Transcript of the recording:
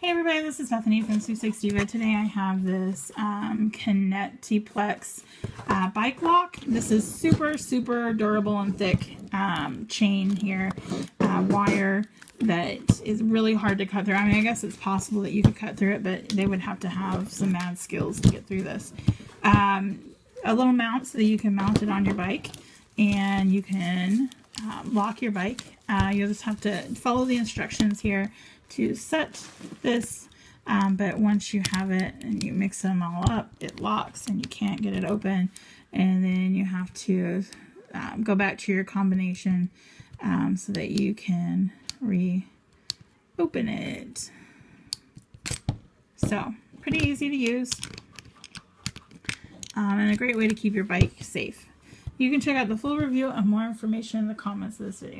Hey everybody, this is Bethany from Sue Diva. Today I have this um, Kinetiplex uh, bike lock. This is super, super durable and thick um, chain here, uh, wire that is really hard to cut through. I mean, I guess it's possible that you could cut through it, but they would have to have some mad skills to get through this. Um, a little mount so that you can mount it on your bike and you can uh, lock your bike. Uh, you'll just have to follow the instructions here to set this um, but once you have it and you mix them all up it locks and you can't get it open. And then you have to um, go back to your combination um, so that you can reopen it. So pretty easy to use um, and a great way to keep your bike safe you can check out the full review and more information in the comments of this video